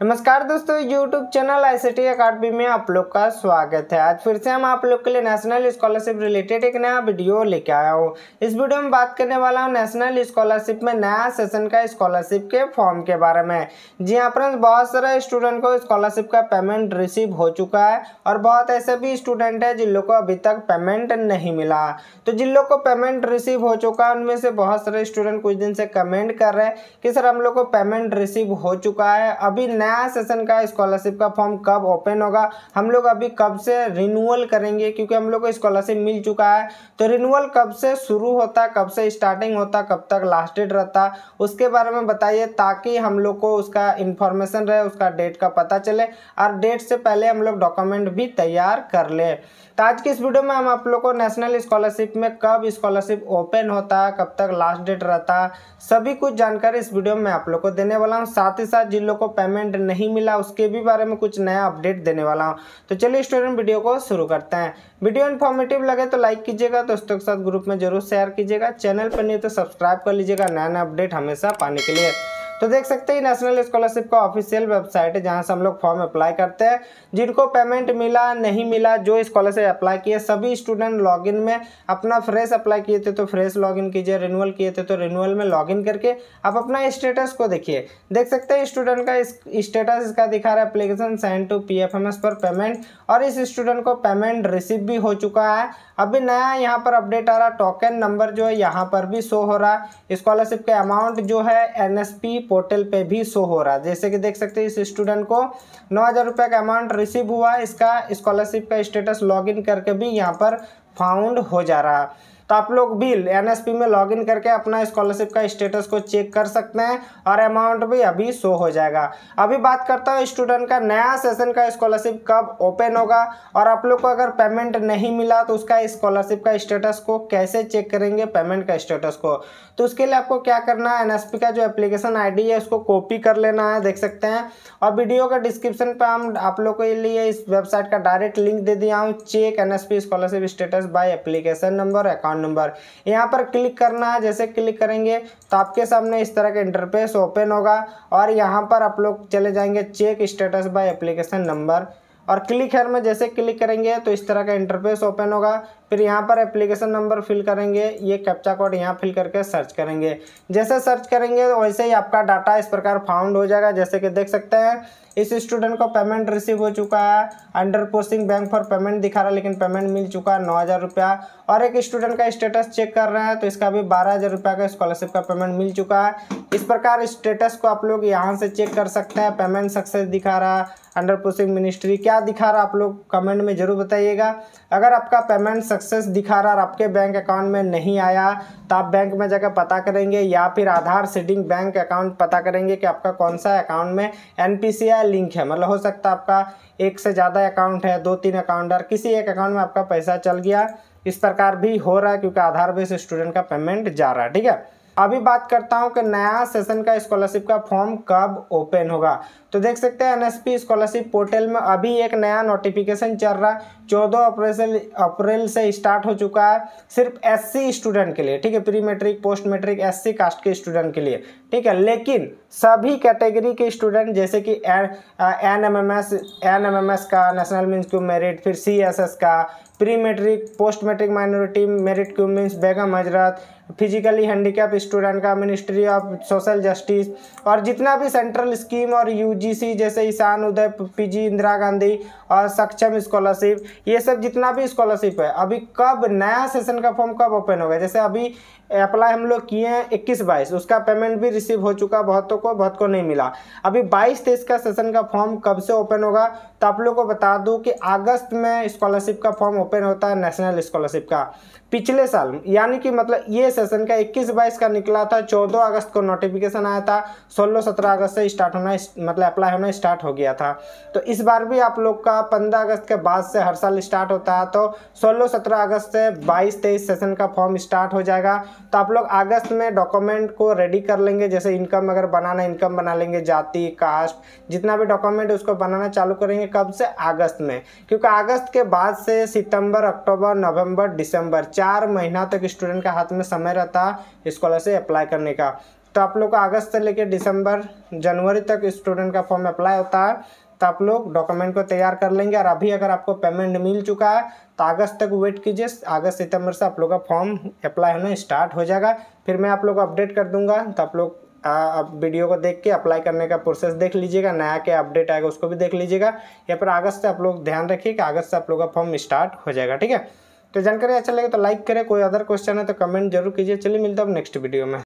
नमस्कार दोस्तों, YouTube channel I C T academy में आप लोग का स्वागत है। आज फिर से हम आप लोग के लिए नेशनल स्कॉलरशिप रिलेटेड एक नया वीडियो लेके आया हूँ। इस वीडियो में बात करने वाला हूँ नेशनल स्कॉलरशिप में नया सेशन का स्कॉलरशिप के फॉर्म के बारे में। जी हाँ फ्रेंड्स, बहुत सारे स्टूडेंट को स्कॉलरशिप का पेमेंट रिसीव हो चुका है और बहुत ऐसे भी स्टूडेंट है जिन लोग को अभी तक पेमेंट नहीं मिला। तो जिन लोग को पेमेंट रिसीव हो चुका है, उनमें से बहुत सारे स्टूडेंट कुछ दिन से कमेंट कर रहे हैं कि, सर, हम लोग को पेमेंट रिसीव हो चुका है। अभी नया सेशन का स्कॉलरशिप का फॉर्म कब ओपन होगा? हम लोग अभी कब से रिन्यूअल करेंगे? क्योंकि हम लोग को स्कॉलरशिप मिल चुका है। तो रिन्यूअल कब से शुरू होता, कब से स्टार्टिंग होता, कब तक लास्ट डेट रहता, उसके बारे में बताइए ताकि हम लोग को उसका इन्फॉर्मेशन रहे, उसका डेट का पता चले और डेट से पहले हम लोग डॉक्यूमेंट भी तैयार कर ले। तो आज की इस वीडियो में हम आप लोग को नेशनल स्कॉलरशिप में कब स्कॉलरशिप ओपन होता है कब तक लास्ट डेट रहता, सभी कुछ जानकारी इस वीडियो में आप लोग को देने वाला हूँ। साथ ही साथ जिन लोग को पेमेंट नहीं मिला, उसके भी बारे में कुछ नया अपडेट देने वाला हूँ। तो चलिए स्टूडेंट वीडियो को शुरू करते हैं। वीडियो इन्फॉर्मेटिव लगे तो लाइक कीजिएगा दोस्तों के साथ ग्रुप में ज़रूर शेयर कीजिएगा। चैनल पर नहीं तो सब्सक्राइब कर लीजिएगा। नया नया अपडेट हमेशा पाने के लिए। तो देख सकते हैं नेशनल स्कॉलरशिप का ऑफिशियल वेबसाइट है, जहाँ से हम लोग फॉर्म अप्लाई करते हैं। जिनको पेमेंट मिला, नहीं मिला, जो स्कॉलरशिप अप्लाई किए, सभी स्टूडेंट लॉगिन में अपना फ्रेश अप्लाई किए थे तो फ्रेश लॉगिन कीजिए रिन्यूअल किए थे तो रिन्यूअल में लॉगिन करके आप अपना स्टेटस को देखिए। देख सकते हैं स्टूडेंट का स्टेटस इसका दिखा रहा है अप्लीकेशन सेंड टू पी पर पेमेंट और इस स्टूडेंट को पेमेंट रिसीव भी हो चुका है। अभी नया यहाँ पर अपडेट आ रहा टोकन नंबर जो है, यहाँ पर भी शो हो रहा। है स्कॉलरशिप के अमाउंट जो है एनएसपी पोर्टल पे भी शो हो रहा है। जैसे कि देख सकते हैं, इस स्टूडेंट को नौ हज़ार रुपये का अमाउंट रिसीव हुआ, इसका स्कॉलरशिप का स्टेटस लॉगिन करके भी यहाँ पर फाउंड हो जा रहा है। तो आप लोग भी एन में लॉगिन करके अपना स्कॉलरशिप का स्टेटस को चेक कर सकते हैं और अमाउंट भी अभी शो हो जाएगा। अभी बात करता हूँ स्टूडेंट का नया सेशन का स्कॉलरशिप कब ओपन होगा और आप लोग को अगर पेमेंट नहीं मिला तो उसका स्कॉलरशिप का स्टेटस को कैसे चेक करेंगे पेमेंट का स्टेटस को? तो उसके लिए आपको क्या करना है एनएसपी का जो एप्लीकेशन आईडी है उसको कॉपी कर लेना है, देख सकते हैं। और वीडियो का डिस्क्रिप्शन पर हम आप लोग के लिए इस वेबसाइट का डायरेक्ट लिंक दे दिया हूँ। Check NSP scholarship status by application number account account number यहाँ पर क्लिक करना है, जैसे क्लिक करेंगे तो आपके सामने इस तरह का इंटरफेस ओपन होगा और यहाँ पर आप लोग चले जाएँगे check status by application number और क्लिक हेयर में जैसे क्लिक करेंगे तो इस तरह का इंटरफेस ओपन होगा। फिर यहाँ पर एप्लीकेशन नंबर फिल करेंगे, ये कैप्चा कोड यहाँ फिल करके सर्च करेंगे। जैसे सर्च करेंगे, वैसे ही आपका डाटा इस प्रकार फाउंड हो जाएगा। जैसे कि देख सकते हैं, इस स्टूडेंट को पेमेंट रिसीव हो चुका है। Under posting bank for payment दिखा रहा है, लेकिन पेमेंट मिल चुका है नौ हज़ार रुपया। और एक स्टूडेंट का स्टेटस चेक कर रहे हैं तो इसका भी बारह हज़ार रुपया का स्कॉलरशिप का पेमेंट मिल चुका है। इस प्रकार स्टेटस को आप लोग यहाँ से चेक कर सकते हैं। पेमेंट सक्सेस दिखा रहा है। अंडर पोस्टिंग मिनिस्ट्री क्या दिखा रहा आप लोग कमेंट में ज़रूर बताइएगा। अगर आपका पेमेंट सक्सेस दिखा रहा और आपके बैंक अकाउंट में नहीं आया तो आप बैंक में जाकर पता करेंगे या फिर आधार सीडिंग बैंक अकाउंट पता करेंगे कि आपका कौन सा अकाउंट में एन लिंक है। मतलब हो सकता है आपका एक से ज़्यादा अकाउंट है, दो तीन अकाउंट और किसी एक अकाउंट में आपका पैसा चल गया। इस प्रकार भी हो रहा है क्योंकि आधार बेस स्टूडेंट का पेमेंट जा रहा है, ठीक है? अभी बात करता हूँ कि नया सेशन का स्कॉलरशिप का फॉर्म कब ओपन होगा। तो देख सकते हैं एनएसपी स्कॉलरशिप पोर्टल में अभी एक नया नोटिफिकेशन चल रहा है। चौदह अप्रैल अप्रैल से स्टार्ट हो चुका है सिर्फ़ एससी स्टूडेंट के लिए, ठीक है? Pre matric post matric SC caste के स्टूडेंट के लिए, ठीक है? लेकिन सभी कैटेगरी के स्टूडेंट जैसे कि N M M S N M M S का नेशनल मीन्स क्यू मेरिट फिर सी एस एस का pre matric post matric minority merit cum means Begum Hazrat physically handicap student का मिनिस्ट्री ऑफ़ सोशल जस्टिस और जितना भी central scheme और UGC जैसे Ishan Uday PG Indira Gandhi और सक्षम स्कॉलरशिप ये सब जितना भी स्कॉलरशिप है, अभी कब नया सेशन का फॉर्म कब ओपन होगा? जैसे अभी अप्लाई हम लोग किए हैं इक्कीस बाईस, उसका पेमेंट भी रिसीव हो चुका, बहुतों को, बहुत को नहीं मिला। अभी बाईस तेईस का सेशन का फॉर्म कब से ओपन होगा? तो आप लोग को बता दूँ कि अगस्त में स्कॉलरशिप का फॉर्म ओपन होता है नेशनल स्कॉलरशिप का। पिछले साल, यानी कि मतलब ये सेशन का 21 बाईस का निकला था 14 अगस्त को नोटिफिकेशन आया था 16 17 अगस्त से स्टार्ट होना मतलब अप्लाई होना स्टार्ट हो गया था। तो इस बार भी आप लोग का 15 अगस्त के बाद से हर साल स्टार्ट होता है तो 16 17 अगस्त से 22 तेईस सेशन का फॉर्म स्टार्ट हो जाएगा। तो आप लोग अगस्त में डॉक्यूमेंट को रेडी कर लेंगे, जैसे इनकम अगर बनाना इनकम बना लेंगे, जाति कास्ट जितना भी डॉक्यूमेंट उसको बनाना चालू करेंगे कब से? अगस्त में। क्योंकि अगस्त के बाद से सितंबर, अक्टूबर, नवंबर, दिसंबर चार महीना तक स्टूडेंट के हाथ में समय रहता है स्कॉलरशिप अप्लाई करने का। तो आप लोग का अगस्त से लेकर दिसंबर, जनवरी तक स्टूडेंट का फॉर्म अप्लाई होता है। तो आप लोग डॉक्यूमेंट को तैयार कर लेंगे और अभी अगर आपको पेमेंट मिल चुका है तो अगस्त तक वेट कीजिए। अगस्त, सितंबर से आप लोग का फॉर्म अप्लाई होना स्टार्ट हो जाएगा। फिर मैं आप लोग को अपडेट कर दूँगा। तो आप लोग आप वीडियो को देख के अप्लाई करने का प्रोसेस देख लीजिएगा। नया क्या अपडेट आएगा उसको भी देख लीजिएगा। या फिर अगस्त से आप लोग ध्यान रखिए कि अगस्त से आप लोग का फॉर्म स्टार्ट हो जाएगा, ठीक है? तो जानकारी अच्छा लगे तो लाइक करें। कोई अदर क्वेश्चन है तो कमेंट ज़रूर कीजिए। चलिए मिलता हूँ नेक्स्ट वीडियो में।